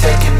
Taking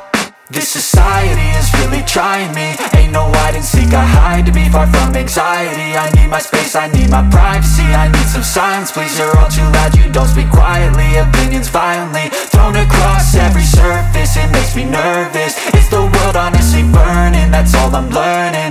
this society is really trying me. Ain't no hide and seek, I hide to be far from anxiety. I need my space, I need my privacy I need some silence, please, you're all too loud You don't speak quietly, opinions violently Thrown across every surface, it makes me nervous. Is the world honestly burning? That's all I'm learning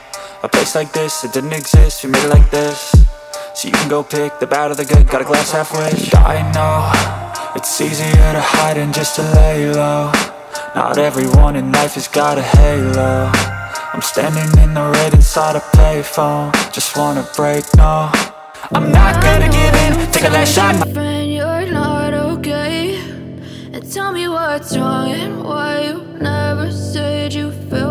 A place like this, it didn't exist, we made it like this. So you can go pick the bad or the good, got a glass half wish. I know, it's easier to hide than just to lay low Not everyone in life has got a halo. I'm standing in the red inside a payphone. Just wanna break, no. I'm not gonna give in, take a last shot Friend, you're not okay. And tell me what's wrong and why you never said you felt